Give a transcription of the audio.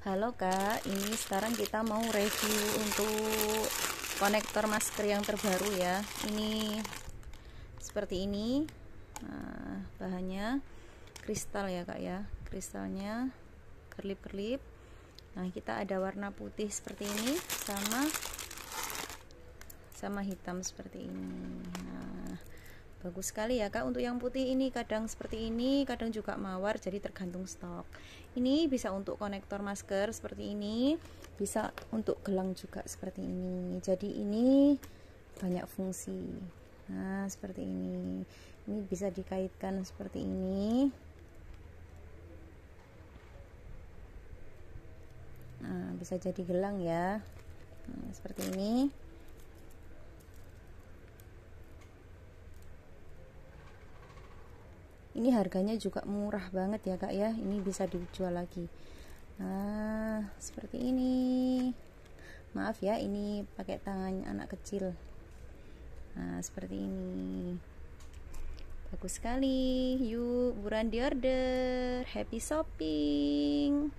Halo kak, ini sekarang kita mau review untuk konektor masker yang terbaru ya. Ini seperti ini, nah, bahannya kristal ya kak ya, kristalnya kerlip-kerlip. Nah kita ada warna putih seperti ini, sama sama hitam seperti ini. Bagus sekali ya kak. Untuk yang putih ini kadang seperti ini kadang juga mawar jadi tergantung stok. Ini bisa untuk konektor masker seperti ini bisa untuk gelang juga seperti ini. Jadi ini banyak fungsi. Nah seperti ini. Ini bisa dikaitkan seperti ini. Nah bisa jadi gelang ya. Nah, seperti ini ini harganya juga murah banget ya kak ya. Ini bisa dijual lagi. Nah seperti ini. Maaf ya ini pakai tangan anak kecil. Nah seperti ini. Bagus sekali. Yuk buruan di order happy shopping